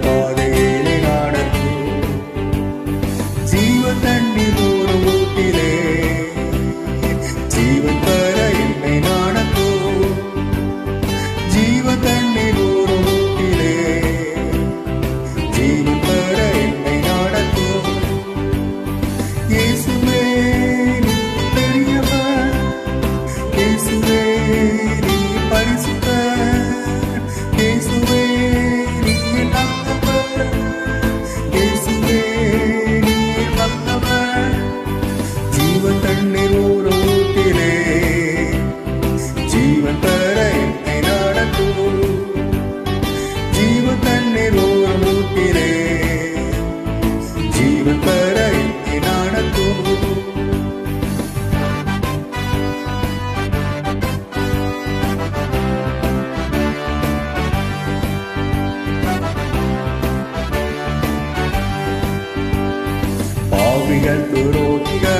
பாதையிலே நடக்கும் ஜீவ தண்ணி தூரம் ஊட்டிலே. ஜீவன் தர என்னை நடக்கும் ஜீவ தண்ணி தூரம் ஊட்டிலே. ஜீவன் தர என்னை நடக்கும் இயேசுவே பெரியவர். இயேசுவே obliga el